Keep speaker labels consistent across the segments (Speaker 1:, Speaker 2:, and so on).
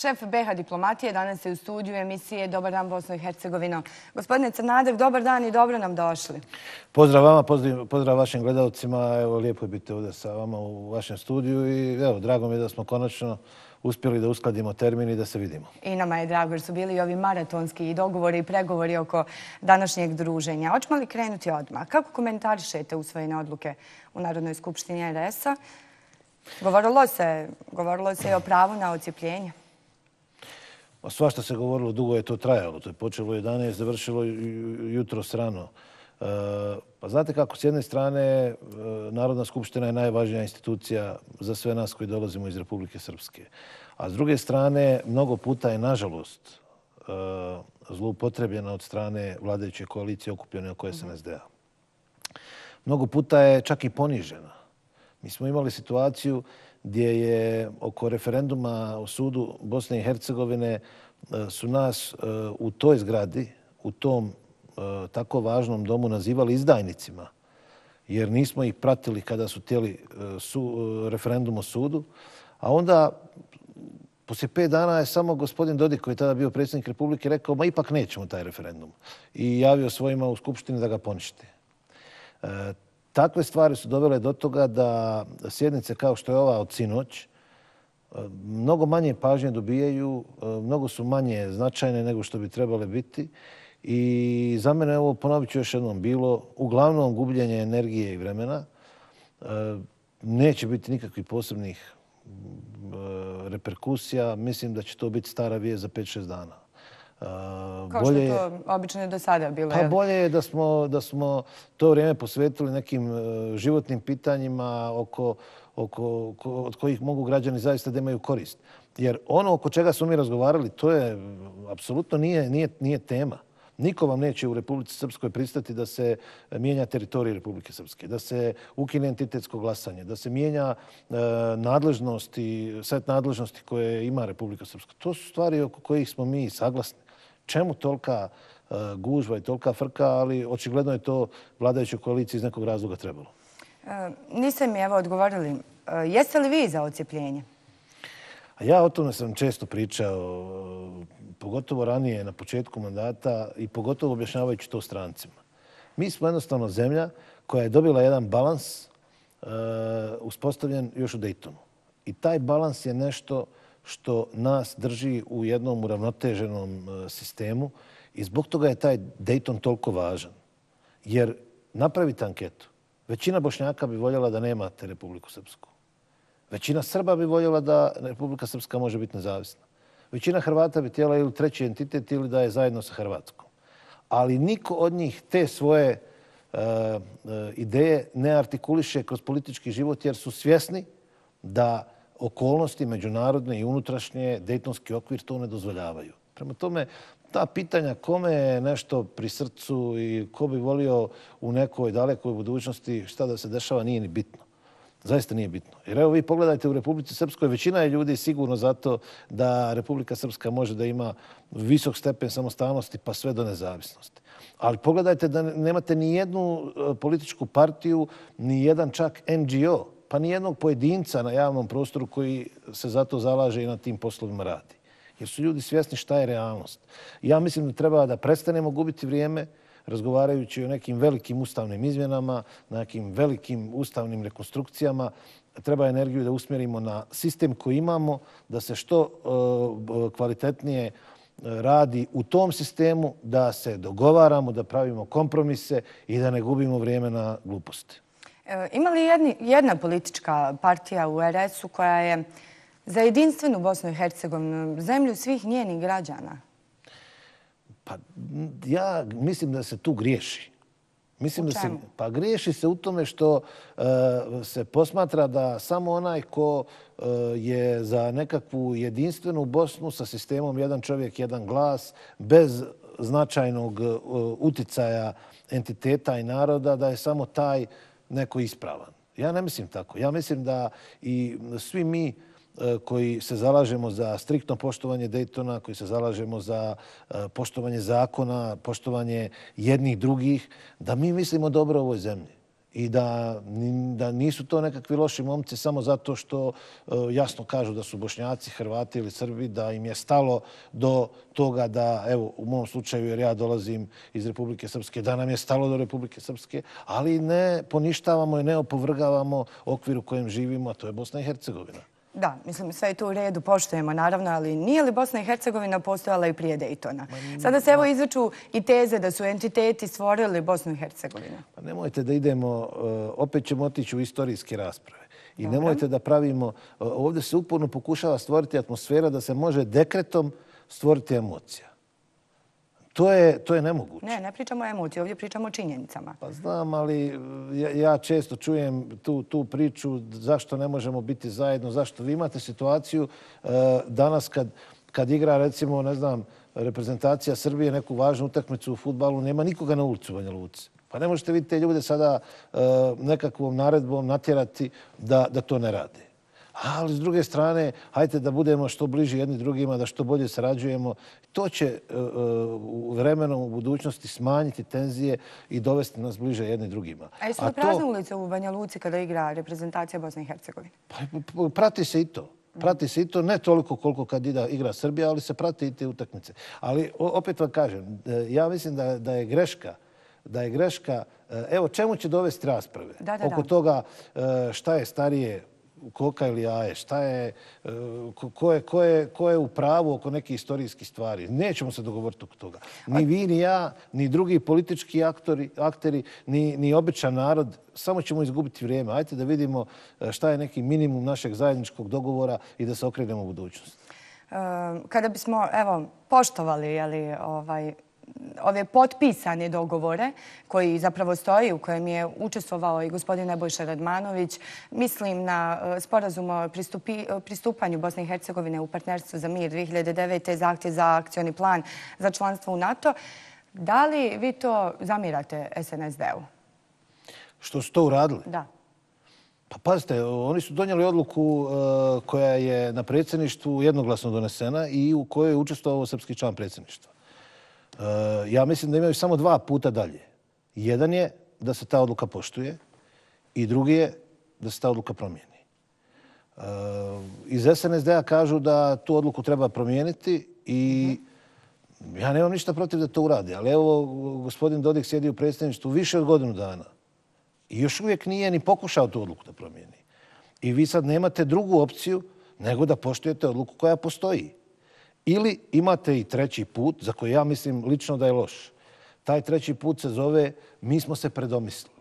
Speaker 1: šef BH diplomatije, danas je u studiju emisije Dobar dan Bosno i Hercegovino. Gospodine Crnadak, dobar dan i dobro nam došli.
Speaker 2: Pozdrav vama, pozdrav vašim gledalcima. Evo, lijepo je biti ovdje sa vama u vašem studiju i evo, drago mi je da smo konačno uspjeli da uskladimo termini i da se vidimo.
Speaker 1: I nama je drago jer su bili ovi maratonski dogovori i pregovori oko današnjeg druženja. Hoćemo li krenuti odmah? Kako komentarišete usvojene odluke u Narodnoj skupštini RS-a? Govorilo se, govorilo se i o pravu na ocijepljenje.
Speaker 2: Pa sva što se govorilo, dugo je to trajalo. To je počelo 11, završilo jutro srano. E, pa znate kako, s jedne strane, e, Narodna skupština je najvažnija institucija za sve nas koji dolazimo iz Republike Srpske. A s druge strane, mnogo puta je, nažalost, e, zloupotrebljena od strane vladajuće koalicije okupljene oko SNSD-a. Mnogo puta je čak i ponižena. Mi smo imali situaciju gdje je oko referenduma u sudu Bosne i Hercegovine e, su nas e, u toj zgradi, u tom e, tako važnom domu nazivali izdajnicima, jer nismo ih pratili kada su tijeli referendum o sudu. A onda, poslije pet dana je samo gospodin Dodik, koji je tada bio predsjednik Republike, rekao, ma ipak nećemo taj referendum. I javio svojima u Skupštini da ga ponište. Takve stvari su dovele do toga da sjednice kao što je ova od sinoć e, mnogo manje pažnje dobijaju, e, mnogo su manje značajne nego što bi trebale biti. I za mene ovo ponovit ću još jednom bilo uglavnom gubljenje energije i vremena. E, neće biti nikakvih posebnih reperkusija. Mislim da će to biti stara vijest za 5-6 dana.
Speaker 1: Kao što je to obično do sada bilo?
Speaker 2: Pa bolje je da smo, da smo to vrijeme posvetili nekim e, životnim pitanjima oko, oko, od kojih mogu građani zaista da imaju korist. Jer ono oko čega smo mi razgovarali, to je apsolutno nije, nije, nije tema. Niko vam neće u Republici Srpskoj pristati da se mijenja teritorij Republike Srpske, da se ukine entitetsko glasanje, da se mijenja e, nadležnosti, set nadležnosti koje ima Republika Srpska. To su stvari oko kojih smo mi saglasni čemu tolika e, gužva i tolika frka, ali očigledno je to vladajućoj koaliciji iz nekog razloga trebalo.
Speaker 1: E, niste mi evo odgovorili. E, jeste li vi za ocijepljenje?
Speaker 2: Ja o tome sam često pričao, pogotovo ranije na početku mandata i pogotovo objašnjavajući to strancima. Mi smo jednostavno zemlja koja je dobila jedan balans uspostavljen još u Daytonu. I taj balans je nešto što nas drži u jednom uravnoteženom e, sistemu i zbog toga je taj Dayton toliko važan. Jer napravite anketu. Većina Bošnjaka bi voljela da nemate Republiku Srpsku. Većina Srba bi voljela da Republika Srpska može biti nezavisna. Većina Hrvata bi tijela ili treći entitet ili da je zajedno sa Hrvatskom. Ali niko od njih te svoje uh, ideje ne artikuliše kroz politički život jer su svjesni da okolnosti međunarodne i unutrašnje, Dejtonski okvir to ne dozvoljavaju. Prema tome, ta pitanja kome je nešto pri srcu i ko bi volio u nekoj dalekoj budućnosti šta da se dešava nije ni bitno. Zaista nije bitno. Jer evo vi pogledajte u Republici Srpskoj, većina je ljudi sigurno zato da Republika Srpska može da ima visok stepen samostalnosti pa sve do nezavisnosti. Ali pogledajte da nemate ni jednu e, političku partiju, ni jedan čak NGO pa ni jednog pojedinca na javnom prostoru koji se zato zalaže i na tim poslovima radi. Jer su ljudi svjesni šta je realnost. Ja mislim da treba da prestanemo gubiti vrijeme razgovarajući o nekim velikim ustavnim izmjenama, nekim velikim ustavnim rekonstrukcijama. Treba energiju da usmjerimo na sistem koji imamo, da se što e, kvalitetnije e, radi u tom sistemu, da se dogovaramo, da pravimo kompromise i da ne gubimo vrijeme na gluposti.
Speaker 1: Ima li jedna politička partija u RS-u koja je za jedinstvenu Bosnu i Hercegovinu zemlju svih njenih građana?
Speaker 2: Pa ja mislim da se tu griješi. Mislim? Da se, pa griješi se u tome što uh, se posmatra da samo onaj ko uh, je za nekakvu jedinstvenu Bosnu sa sistemom jedan čovjek, jedan glas, bez značajnog uticaja entiteta i naroda, da je samo taj neko ispravan. Ja ne mislim tako. Ja mislim da i svi mi e, koji se zalažemo za striktno poštovanje Daytona, koji se zalažemo za e, poštovanje zakona, poštovanje jednih drugih, da mi mislimo dobro o ovoj zemlji i da, da nisu to nekakvi loši momci samo zato što e, jasno kažu da su bošnjaci, hrvati ili srbi, da im je stalo do toga da, evo, u mom slučaju, jer ja dolazim iz Republike Srpske, da nam je stalo do Republike Srpske, ali ne poništavamo i ne opovrgavamo okvir u kojem živimo, a to je Bosna i Hercegovina.
Speaker 1: Da, mislim, sve je to u redu, poštojemo naravno, ali nije li Bosna i Hercegovina postojala i prije Dejtona? Sada se evo izveču i teze da su entiteti stvorili Bosnu i Hercegovinu.
Speaker 2: Pa nemojte da idemo, eh, opet ćemo otići u istorijske rasprave. I nemojte da pravimo, eh, ovdje se uporno pokušava stvoriti atmosfera da se može dekretom stvoriti emocija. To je, to je nemoguće.
Speaker 1: Ne, ne pričamo o emociji, ovdje pričamo o činjenicama.
Speaker 2: Pa znam, ali ja, ja često čujem tu, tu priču zašto ne možemo biti zajedno, zašto vi imate situaciju e, danas kad, kad igra, recimo, ne znam, reprezentacija Srbije neku važnu utakmicu u futbalu, nema nikoga na ulicu Banja Luci. Pa ne možete vidjeti te ljude sada e, nekakvom naredbom natjerati da, da to ne rade. Ali s druge strane, hajte da budemo što bliži jedni drugima, da što bolje sarađujemo. To će e, e, u vremenom u budućnosti smanjiti tenzije i dovesti nas bliže jedni drugima.
Speaker 1: A jesu li prazne ulice u Banja Luci kada igra reprezentacija Bosne i Hercegovine?
Speaker 2: Pa, prati se i to. Prati se i to, ne toliko koliko kad igra Srbija, ali se prati i te utakmice. Ali opet vam kažem, e, ja mislim da, da je greška da je greška, evo čemu će dovesti rasprave
Speaker 1: da, da,
Speaker 2: oko toga šta je starije koka ili jaje, šta je, e, ko je, ko je, ko je u pravu oko neke istorijske stvari. Nećemo se dogovoriti oko toga. Ni vi, ni ja, ni drugi politički aktori, akteri, ni, ni običan narod, samo ćemo izgubiti vrijeme. Ajte da vidimo e, šta je neki minimum našeg zajedničkog dogovora i da se okrenemo u budućnost.
Speaker 1: E, kada bismo, evo, poštovali, jeli, ovaj, ove potpisane dogovore koji zapravo stoji u kojem je učestvovao i gospodin Nebojša Radmanović. Mislim na e, sporazum o pristupanju Bosne i Hercegovine u partnerstvu za mir 2009. zahtje za akcioni plan za članstvo u NATO. Da li vi to zamirate SNSD-u?
Speaker 2: Što su to uradili?
Speaker 1: Da.
Speaker 2: Pa pazite, oni su donijeli odluku e, koja je na predsjedništvu jednoglasno donesena i u kojoj je učestvovao srpski član predsjedništva. Eh, ja mislim da imaju samo dva puta dalje. Jedan je da se ta odluka poštuje i drugi je da se ta odluka promijeni. Eh, iz SNSD-a kažu da tu odluku treba promijeniti i ja nemam ništa protiv da to uradi. Ali evo, gospodin Dodik sjedi u predstavništvu više od godinu dana i još uvijek nije ni pokušao tu odluku da promijeni. I vi sad nemate drugu opciju nego da poštujete odluku koja postoji. Ili imate i treći put, za koji ja mislim lično da je loš. Taj treći put se zove mi smo se predomislili.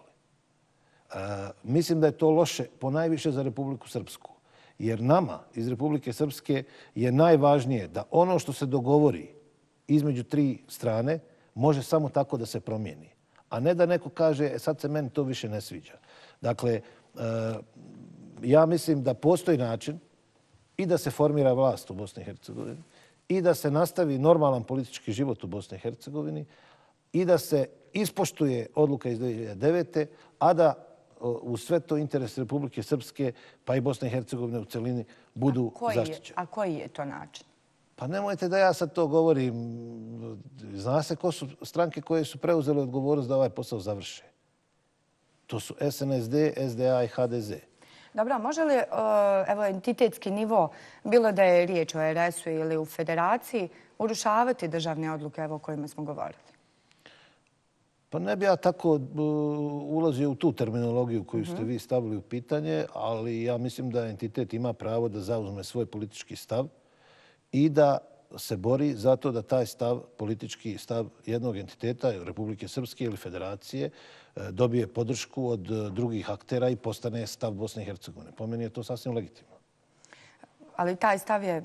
Speaker 2: E, mislim da je to loše po najviše za Republiku Srpsku. Jer nama iz Republike Srpske je najvažnije da ono što se dogovori između tri strane može samo tako da se promijeni. A ne da neko kaže, e, sad se meni to više ne sviđa. Dakle, e, ja mislim da postoji način i da se formira vlast u Bosni i Hercegovini, i da se nastavi normalan politički život u Bosni i Hercegovini i da se ispoštuje odluka iz 2009. a da u sve to interes Republike Srpske pa i Bosne i Hercegovine u celini budu zaštićeni.
Speaker 1: A koji je to način?
Speaker 2: Pa nemojte da ja sad to govorim. Zna se ko su stranke koje su preuzele odgovornost da ovaj posao završe. To su SNSD, SDA i HDZ.
Speaker 1: Dobro, može li e, evo, entitetski nivo, bilo da je riječ o RS-u ili u federaciji, urušavati državne odluke evo, o kojima smo govorili?
Speaker 2: Pa ne bi ja tako e, ulazio u tu terminologiju koju ste vi stavili u pitanje, ali ja mislim da entitet ima pravo da zauzme svoj politički stav i da se bori zato da taj stav, politički stav jednog entiteta, Republike Srpske ili Federacije, e, dobije podršku od e, drugih aktera i postane stav Bosne i Hercegovine. Po meni je to sasvim legitimno.
Speaker 1: Ali taj stav je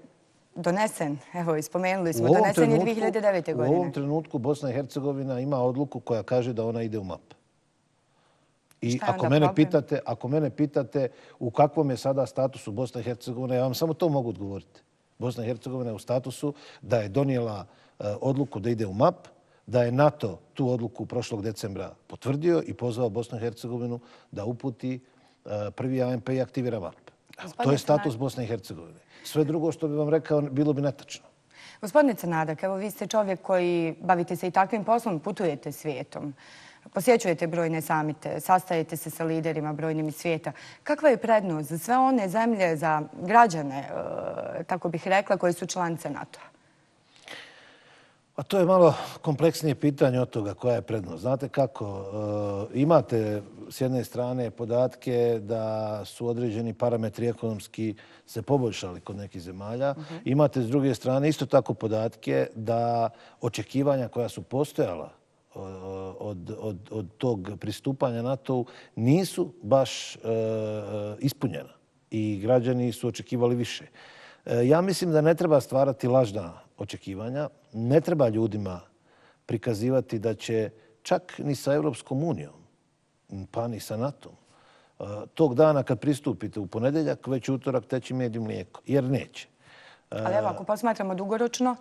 Speaker 1: donesen, evo, ispomenuli smo, donesen je 2009. godine.
Speaker 2: U ovom trenutku Bosna i Hercegovina ima odluku koja kaže da ona ide u map. I ako mene, pitate, ako mene pitate u kakvom je sada statusu Bosna i Hercegovina, ja vam samo to mogu odgovoriti. Bosna i Hercegovina je u statusu da je donijela e, odluku da ide u MAP, da je NATO tu odluku prošlog decembra potvrdio i pozvao Bosnu i Hercegovinu da uputi e, prvi AMP i aktivira MAP. To je status Bosne i Hercegovine. Sve drugo što bi vam rekao bilo bi netačno.
Speaker 1: Gospodine Crnadak, evo vi ste čovjek koji bavite se i takvim poslom, putujete svijetom. Posjećujete brojne samite, sastajete se sa liderima brojnim iz svijeta. Kakva je prednost za sve one zemlje, za građane, e, tako bih rekla, koji su članice NATO-a?
Speaker 2: Pa to je malo kompleksnije pitanje od toga koja je prednost. Znate kako, e, imate s jedne strane podatke da su određeni parametri ekonomski se poboljšali kod nekih zemalja. Imate s druge strane isto tako podatke da očekivanja koja su postojala Eh, od, od, od tog pristupanja NATO nisu baš e, ispunjena i građani su očekivali više. Eh, ja mislim da ne treba stvarati lažna očekivanja. Ne treba ljudima prikazivati da će čak ni sa Europskom unijom, pa ni sa NATO-om, tog dana kad pristupite u ponedeljak, već utorak teći med i mlijeko. Jer neće.
Speaker 1: Ali evo, ako posmatramo dugoročno?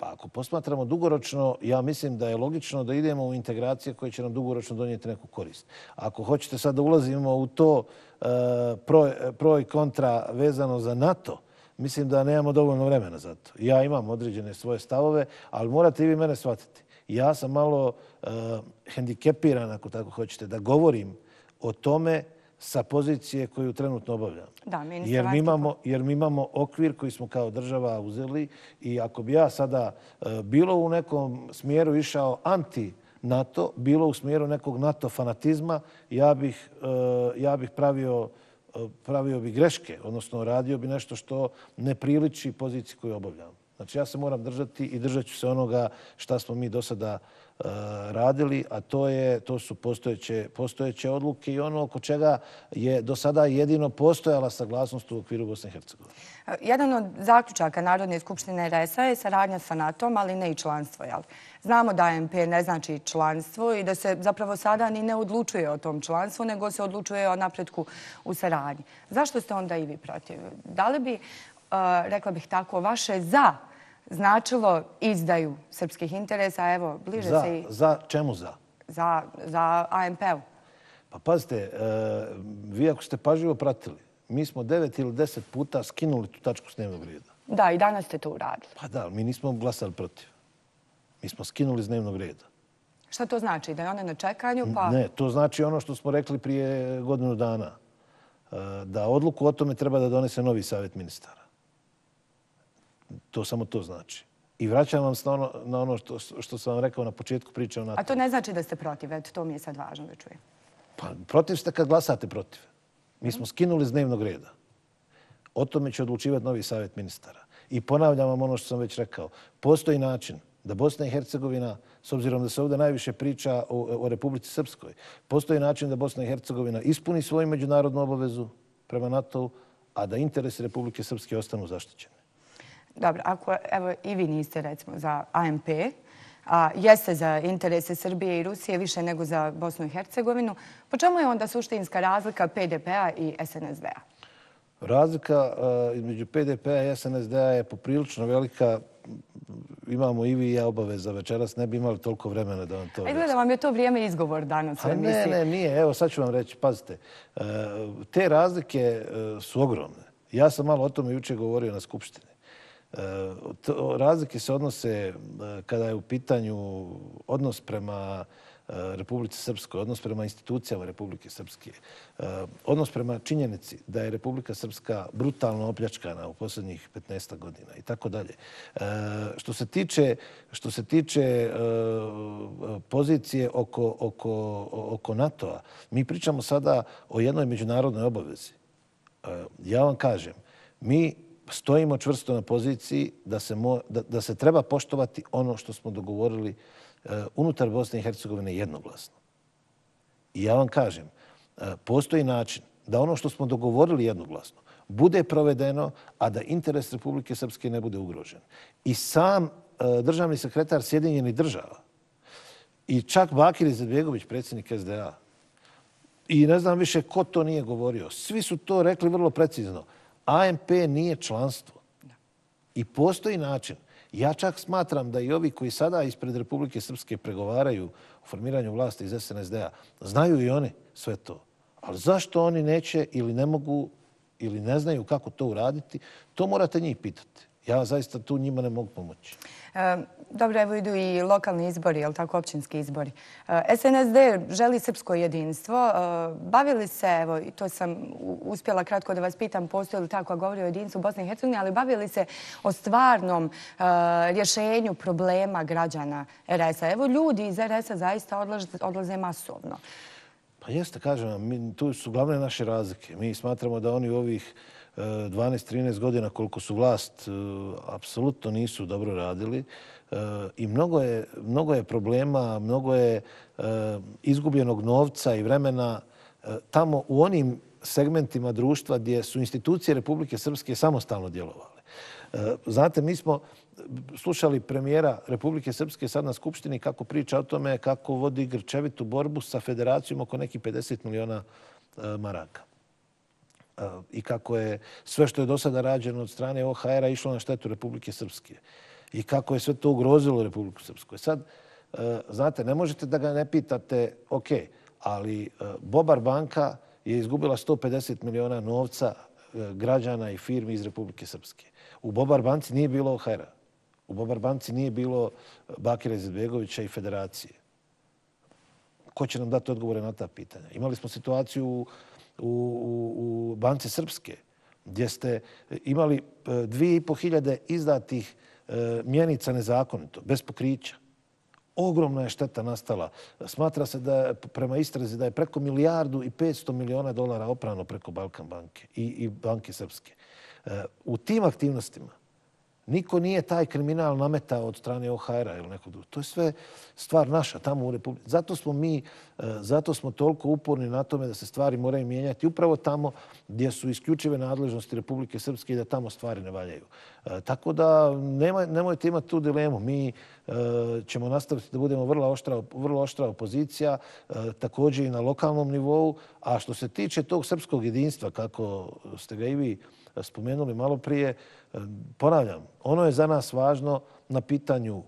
Speaker 2: Pa ako posmatramo dugoročno, ja mislim da je logično da idemo u integracije koje će nam dugoročno donijeti neku korist. Ako hoćete sad da ulazimo u to e, pro i kontra vezano za NATO, mislim da nemamo dovoljno vremena za to. Ja imam određene svoje stavove, ali morate i vi mene shvatiti. Ja sam malo e, hendikepiran, ako tako hoćete, da govorim o tome sa pozicije koju trenutno obavljam.
Speaker 1: Da,
Speaker 2: jer, mi imamo, jer mi imamo okvir koji smo kao država uzeli i ako bi ja sada uh, bilo u nekom smjeru išao anti NATO, bilo u smjeru nekog NATO fanatizma, ja bih, ja bih pravio pravio bi greške, odnosno radio bi nešto što ne priliči poziciji koju obavljam. Znači ja se moram držati i držat ću se onoga šta smo mi do sada e, Eh, radili, a to je to su postojeće, postojeće odluke i ono oko čega je do sada jedino postojala saglasnost u okviru Bosne i Hercegovine.
Speaker 1: Jedan od zaključaka Narodne skupštine RS-a je saradnja sa NATO-om, ali ne i članstvo. Jel? Znamo da MP ne znači članstvo i da se zapravo sada ni ne odlučuje o tom članstvu, nego se odlučuje o napretku u saradnji. Zašto ste onda i vi protiv? Da li bi, eh, rekla bih tako, vaše za značilo izdaju srpskih interesa? Evo, bliže se i...
Speaker 2: Za čemu za?
Speaker 1: Za, za AMP-u.
Speaker 2: Pa pazite, e, vi ako ste pažljivo pratili, mi smo devet ili deset puta skinuli tu tačku s dnevnog reda.
Speaker 1: Da, i danas ste to uradili.
Speaker 2: Pa da, mi nismo glasali protiv. Mi smo skinuli s dnevnog reda.
Speaker 1: Šta to znači? Da je one na čekanju? Pa...
Speaker 2: Ne, to znači ono što smo rekli prije godinu dana. E, da odluku o tome treba da donese novi savjet ministara. To samo to znači. I vraćam vam na ono, na ono što, što sam vam rekao na početku priče NATO.
Speaker 1: A to ne znači da ste protiv, eto, to mi je sad važno da čujem.
Speaker 2: Pa protiv ste kad glasate protiv. Mi smo skinuli s dnevnog reda. O tome će odlučivati novi savjet ministara. I ponavljam vam ono što sam već rekao. Postoji način da Bosna i Hercegovina, s obzirom da se ovdje najviše priča o, o Republici Srpskoj, postoji način da Bosna i Hercegovina ispuni svoju međunarodnu obavezu prema NATO-u, a da interesi Republike Srpske ostanu zaštićene.
Speaker 1: Dobro, ako evo, i vi niste recimo za AMP, a jeste za interese Srbije i Rusije više nego za Bosnu i Hercegovinu, po čemu je onda suštinska razlika PDP-a i SNSD-a?
Speaker 2: Razlika uh, između PDP-a i SNSD-a je poprilično velika. Imamo i vi i ja obaveza večeras, ne bi imali toliko vremena da vam to...
Speaker 1: Ajde da vam je to vrijeme izgovor danas.
Speaker 2: A ne, ne, nije. Evo, sad ću vam reći, pazite. Uh, te razlike uh, su ogromne. Ja sam malo o tome juče govorio na Skupštini. Razlike se odnose e, kada je u pitanju odnos prema e, Republike Srpske, odnos prema institucijama Republike Srpske, e, odnos prema činjenici da je Republika Srpska brutalno opljačkana u posljednjih 15 godina i tako dalje. Što se tiče, što se tiče pozicije oko, oko, oko NATO-a, mi pričamo sada o jednoj međunarodnoj obavezi. Ja vam kažem, mi stojimo čvrsto na poziciji da se, mo, da, da se treba poštovati ono što smo dogovorili eh, unutar Bosne i Hercegovine jednoglasno. I ja vam kažem, eh, postoji način da ono što smo dogovorili jednoglasno bude provedeno, a da interes Republike Srpske ne bude ugrožen. I sam eh, državni sekretar Sjedinjenih država i čak Bakir Izetbegović, predsjednik SDA, i ne znam više ko to nije govorio, svi su to rekli vrlo precizno. AMP nije članstvo. I postoji način. Ja čak smatram da i ovi koji sada ispred Republike Srpske pregovaraju o formiranju vlasti iz SNSD-a, znaju i oni sve to. Ali zašto oni neće ili ne mogu ili ne znaju kako to uraditi, to morate njih pitati. Ja zaista tu njima ne mogu pomoći.
Speaker 1: E, dobro, evo idu i lokalni izbori, jel tako, općinski izbori. E, SNSD želi srpsko jedinstvo. E, bavili se, evo, i to sam uspjela kratko da vas pitam, postoji li tako govori o jedinstvu Bosne i Hercegovine, ali bavili se o stvarnom rješenju problema građana RS-a. Evo, ljudi iz RS-a zaista odlaze masovno.
Speaker 2: Pa jeste, kažem vam, tu su glavne naše razlike. Mi smatramo da oni u ovih Eh, 12-13 godina koliko su vlast, eh, apsolutno nisu dobro radili. Eh, I mnogo je, mnogo je problema, mnogo je izgubljenog novca i vremena tamo u onim segmentima društva gdje su institucije Republike Srpske samostalno djelovale. Znate, mi smo slušali premijera Republike Srpske sad na Skupštini kako priča o tome kako vodi grčevitu borbu sa federacijom oko nekih 50 miliona maraka Eh, i kako je sve što je do sada rađeno od strane OHR-a išlo na štetu Republike Srpske i kako je sve to ugrozilo Republiku Srpsku. E sad, eh, znate, ne možete da ga ne pitate, ok, ali eh, Bobar banka je izgubila 150 miliona novca građana i firmi iz Republike Srpske. U Bobar banci nije bilo OHR-a. U Bobar banci nije bilo Bakira Izetbegovića i federacije. Ko će nam dati odgovore na ta pitanja? Imali smo situaciju u u, u, banci Srpske, gdje ste e, imali e, dvije i po hiljade izdatih e, mjenica nezakonito, bez pokrića. Ogromna je šteta nastala. Smatra se da je, prema istrazi da je preko milijardu i 500 miliona dolara oprano preko Balkan banke i, i banke Srpske. E, u tim aktivnostima Niko nije taj kriminal nametao od strane OHR-a ili nekog drugog. To je sve stvar naša tamo u Republike. Zato smo mi, e, zato smo toliko uporni na tome da se stvari moraju mijenjati upravo tamo gdje su isključive nadležnosti Republike Srpske i da tamo stvari ne valjaju. E, tako da nema, nemojte imati tu dilemu. Mi e, ćemo nastaviti da budemo vrlo oštra, vrlo oštra opozicija, e, također i na lokalnom nivou. A što se tiče tog srpskog jedinstva, kako ste ga i vi spomenuli malo prije, e, ponavljam, ono je za nas važno na pitanju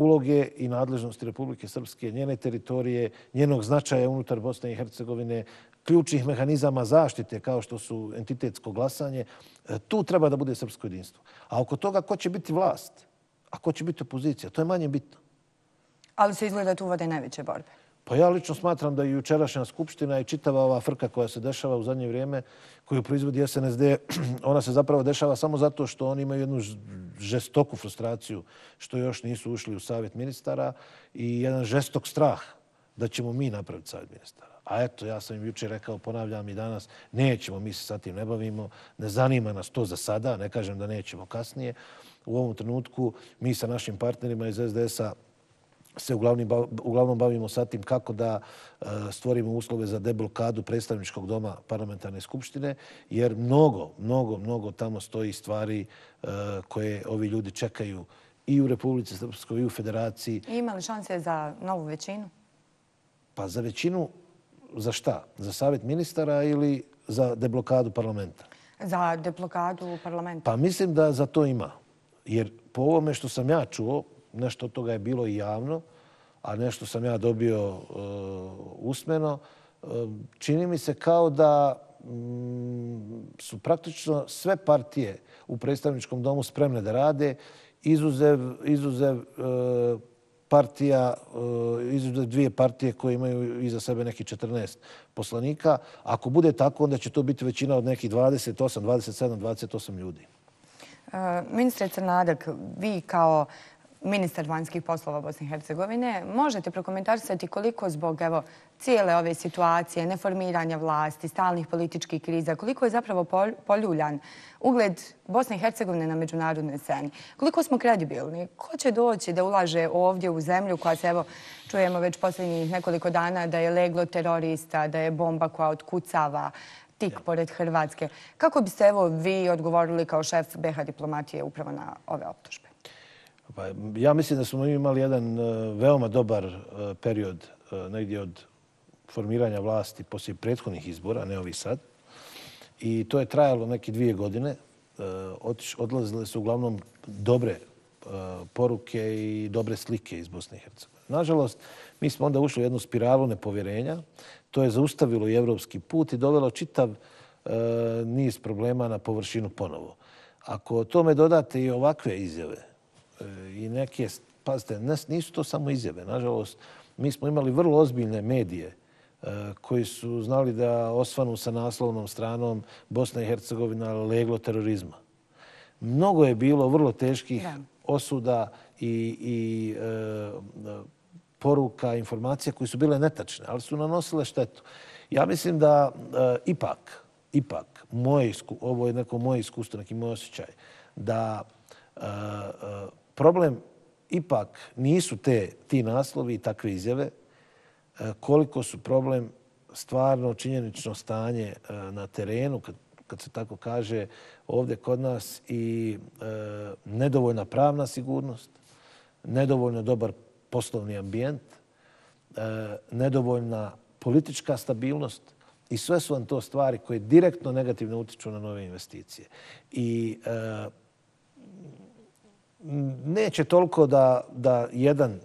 Speaker 2: uloge i nadležnosti Republike Srpske, njene teritorije, njenog značaja unutar Bosne i Hercegovine, ključnih mehanizama zaštite kao što su entitetsko glasanje. E, tu treba da bude srpsko jedinstvo. A oko toga ko će biti vlast, a ko će biti opozicija, to je manje bitno.
Speaker 1: Ali se izgleda da tu vode najveće borbe.
Speaker 2: Pa ja lično smatram da i jučerašnja skupština i čitava ova frka koja se dešava u zadnje vrijeme, koju proizvodi SNSD, ona se zapravo dešava samo zato što oni imaju jednu žestoku frustraciju što još nisu ušli u savjet ministara i jedan žestok strah da ćemo mi napraviti savjet ministara. A eto, ja sam im jučer rekao, ponavljam i danas, nećemo, mi se sa tim ne bavimo, ne zanima nas to za sada, ne kažem da nećemo kasnije. U ovom trenutku mi sa našim partnerima iz SDS-a se uglavnom bavimo sa tim kako da e, stvorimo uslove za deblokadu predstavničkog doma parlamentarne skupštine, jer mnogo, mnogo, mnogo tamo stoji stvari e, koje ovi ljudi čekaju i u Republici Srpskoj i u Federaciji.
Speaker 1: I ima li šanse za novu većinu?
Speaker 2: Pa za većinu, za šta? Za savjet ministara ili za deblokadu parlamenta?
Speaker 1: Za deblokadu parlamenta.
Speaker 2: Pa mislim da za to ima. Jer po ovome što sam ja čuo, nešto od toga je bilo i javno, a nešto sam ja dobio uh, usmeno. Uh, čini mi se kao da um, su praktično sve partije u predstavničkom domu spremne da rade, izuzev, izuzev uh, partija, e, izuzet dvije partije koje imaju iza sebe neki 14 poslanika. Ako bude tako, onda će to biti većina od nekih 28, 27, 28 ljudi.
Speaker 1: E, ministre Crnadak, vi kao ministar vanjskih poslova Bosne i Hercegovine. Možete prokomentarisati koliko zbog evo, cijele ove situacije, neformiranja vlasti, stalnih političkih kriza, koliko je zapravo poljuljan ugled Bosne i Hercegovine na međunarodnoj sceni? Koliko smo kredibilni? Ko će doći da ulaže ovdje u zemlju koja se, evo, čujemo već posljednjih nekoliko dana da je leglo terorista, da je bomba koja odkucava tik pored Hrvatske. Kako biste evo vi odgovorili kao šef BH diplomatije upravo na ove optužbe?
Speaker 2: Pa, ja mislim da smo imali jedan e, veoma dobar e, period e, negdje od formiranja vlasti poslije prethodnih izbora, ne ovi sad. I to je trajalo neke dvije godine. Odlazile su uglavnom dobre poruke i dobre slike iz Bosne i Hercegovine. Nažalost, mi smo onda ušli u jednu spiralu nepovjerenja. To je zaustavilo i evropski put i dovelo čitav niz problema na površinu ponovo. Ako tome dodate i ovakve izjave i neke, pazite, nisu to samo izjave. Nažalost, mi smo imali vrlo ozbiljne medije e, koji su znali da osvanu sa naslovnom stranom Bosna i Hercegovina leglo terorizma. Mnogo je bilo vrlo teških osuda i, i e, poruka, informacija koji su bile netačne, ali su nanosile štetu. Ja mislim da e, ipak, ipak, moje isku, ovo je neko moje iskustvo, neki moj osjećaj, da e, e, problem ipak nisu te, ti naslovi i takve izjave, e, koliko su problem stvarno činjenično stanje e, na terenu, kad, kad se tako kaže, ovdje kod nas i e, nedovoljna pravna sigurnost, nedovoljno dobar poslovni ambijent, e, nedovoljna politička stabilnost i sve su vam to stvari koje direktno negativno utiču na nove investicije. I e, neće toliko da, da jedan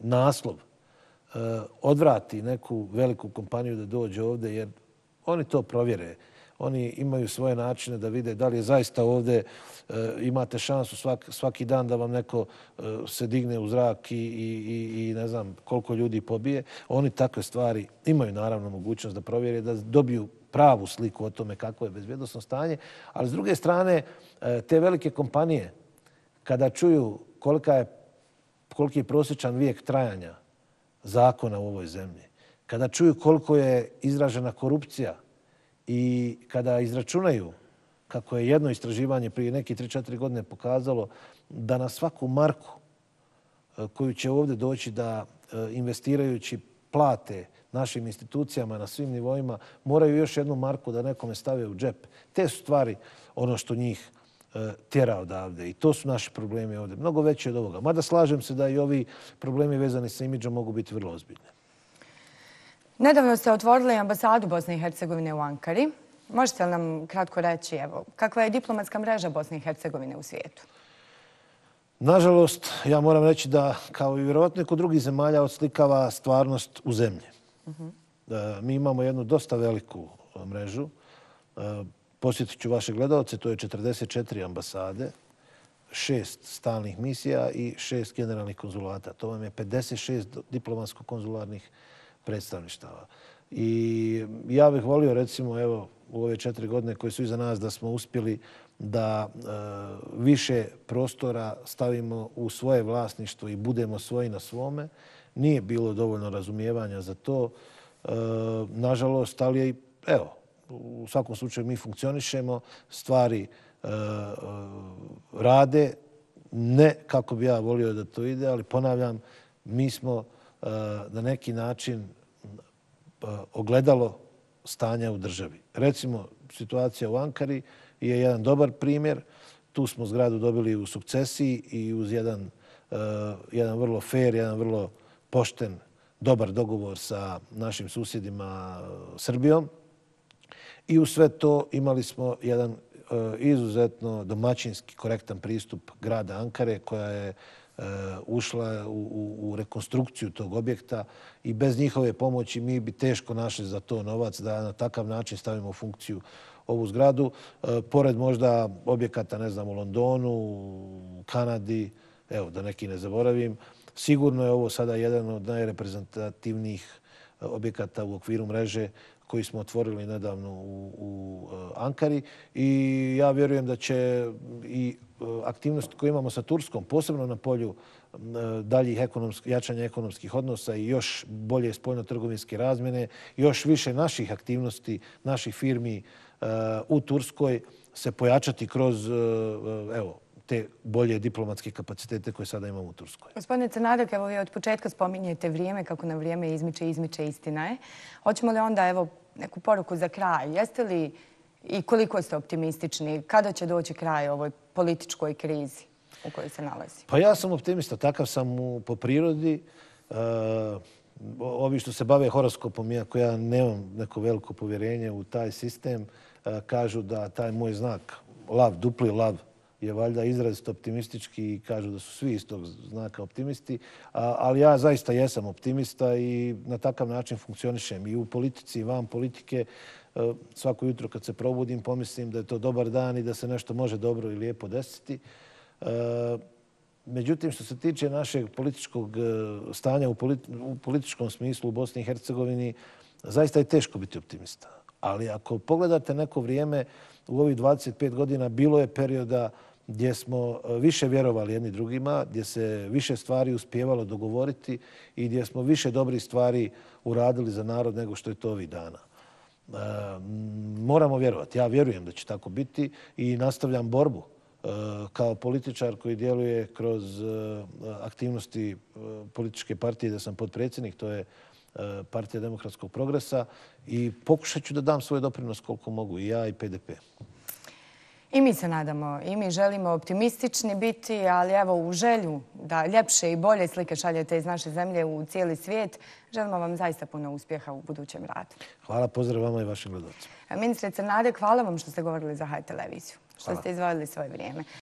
Speaker 2: naslov e, odvrati neku veliku kompaniju da dođe ovde, jer oni to provjere oni imaju svoje načine da vide da li je zaista ovde e, imate šansu svak, svaki dan da vam neko e, se digne u zrak i, i, i ne znam koliko ljudi pobije. Oni takve stvari imaju naravno mogućnost da provjere, da dobiju pravu sliku o tome kako je bezbjednostno stanje. Ali s druge strane, e, te velike kompanije, kada čuju kolika je, koliki je prosječan vijek trajanja zakona u ovoj zemlji, kada čuju koliko je izražena korupcija I kada izračunaju kako je jedno istraživanje prije neki 3-4 godine pokazalo da na svaku marku e, koju će ovdje doći da e, investirajući plate našim institucijama na svim nivoima, moraju još jednu marku da nekome stave u džep. Te su stvari ono što njih tjera odavde. I to su naši problemi ovdje. Mnogo veći od ovoga. Mada slažem se da i ovi problemi vezani sa imidžom mogu biti vrlo ozbiljni.
Speaker 1: Nedavno ste otvorili ambasadu Bosne i Hercegovine u Ankari. Možete li nam kratko reći evo, kakva je diplomatska mreža Bosne i Hercegovine u svijetu?
Speaker 2: Nažalost, ja moram reći da kao i vjerovatno kod drugih zemalja odslikava stvarnost u zemlji. Uh Mi imamo jednu dosta veliku mrežu. Posjetit ću vaše gledalce, to je 44 ambasade, šest stalnih misija i šest generalnih konzulata. To vam je 56 diplomatsko-konzularnih predstavništava. I ja bih volio, recimo, evo, u ove četiri godine koje su iza nas, da smo uspjeli da e, više prostora stavimo u svoje vlasništvo i budemo svoji na svome. Nije bilo dovoljno razumijevanja za to. E, nažalost, ali je, evo, u svakom slučaju mi funkcionišemo, stvari e, e, rade, ne kako bi ja volio da to ide, ali ponavljam, mi smo e, na neki način e, ogledalo stanja u državi. Recimo, situacija u Ankari je jedan dobar primjer. Tu smo zgradu dobili u sukcesiji i uz jedan, jedan vrlo fair, jedan vrlo pošten, dobar dogovor sa našim susjedima Srbijom. I u sve to imali smo jedan eh, izuzetno domaćinski korektan pristup grada Ankare koja je eh, ušla u, u rekonstrukciju tog objekta i bez njihove pomoći mi bi teško našli za to novac da na takav način stavimo u funkciju ovu zgradu. E, pored možda objekata, ne znam, u Londonu, u Kanadi, evo, da neki ne zaboravim, sigurno je ovo sada jedan od najreprezentativnijih objekata u okviru mreže koji smo otvorili nedavno u, u eh, Ankari. I ja vjerujem da će i eh, aktivnost koju imamo sa Turskom, posebno na polju eh, daljih daljih jačanja ekonomskih odnosa i još bolje spoljno-trgovinske razmjene, još više naših aktivnosti, naših firmi u Turskoj se pojačati kroz evo, te bolje diplomatske kapacitete koje sada imamo u Turskoj.
Speaker 1: Gospodine Crnadak, evo vi od početka spominjete vrijeme, kako na vrijeme izmiče, izmiče istina je. Hoćemo li onda evo, neku poruku za kraj? Jeste li i koliko ste optimistični? Kada će doći kraj ovoj političkoj krizi u kojoj se nalazi?
Speaker 2: Pa ja sam optimista, takav sam u, po prirodi. E, ovi što se bave horoskopom, iako ja nemam neko veliko povjerenje u taj sistem, e, kažu da taj moj znak, lav, dupli lav, je valjda izrazito optimistički i kažu da su svi iz tog znaka optimisti. Ali ja zaista jesam optimista i na takav način funkcionišem i u politici i van politike. E, svako jutro kad se probudim pomislim da je to dobar dan i da se nešto može dobro i lijepo desiti. E, međutim, što se tiče našeg političkog e, stanja u političkom smislu u Bosni i Hercegovini, zaista je teško biti optimista. Ali ako pogledate neko vrijeme, u ovih 25 godina bilo je perioda gdje smo e, više vjerovali jedni drugima, gdje se više stvari uspjevalo dogovoriti i gdje smo više dobrih stvari uradili za narod nego što je to ovih dana. E, moramo vjerovati. Ja vjerujem da će tako biti i nastavljam borbu e, kao političar koji djeluje kroz e, aktivnosti e, političke partije da sam podpredsjednik, to je Partija demokratskog progresa i pokušat ću da dam svoj doprinos koliko mogu i ja i PDP.
Speaker 1: I mi se nadamo i mi želimo optimistični biti, ali evo u želju da ljepše i bolje slike šaljete iz naše zemlje u cijeli svijet, želimo vam zaista puno uspjeha u budućem radu.
Speaker 2: Hvala, pozdrav vama i vašim gledalcima.
Speaker 1: Ministre Crnade, hvala vam što ste govorili za Haj televiziju, što ste izvojili svoje vrijeme.